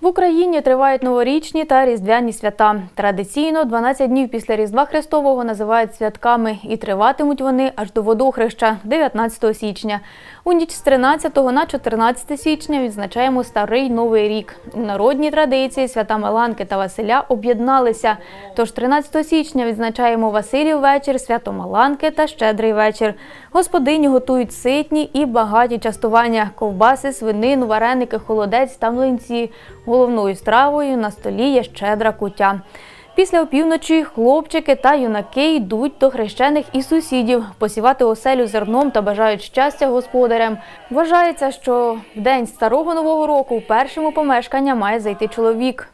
В Україні тривають новорічні та різдвяні свята. Традиційно 12 днів після Різдва Христового називають святками і триватимуть вони аж до водохреща 19 січня. У ніч з 13 на 14 січня відзначаємо старий новий рік. У народній традиції свята Маланки та Василя об'єдналися. Тож 13 січня відзначаємо Василів вечір, свято Маланки та Щедрий вечір. Господині готують ситні і багаті частування: ковбаси, свинину, вареники, холодець та млинці. Головною стравою на столі є щедра кутя. Після опівночі хлопчики та юнаки йдуть до хрещених і сусідів посівати оселю зерном та бажають щастя господарям. Вважається, що в день старого нового року в першому помешкання має зайти чоловік.